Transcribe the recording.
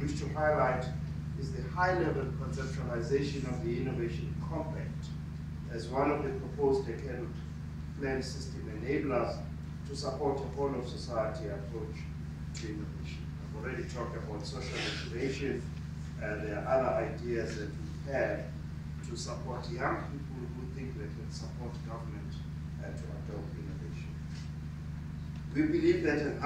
wish to highlight is the high-level conceptualization of the innovation compact as one of the proposed decadal plan system enablers to support a whole-of-society approach to innovation. I've already talked about social innovation, and there are other ideas that we have to support young people who think they can support government and to adopt innovation. We believe that an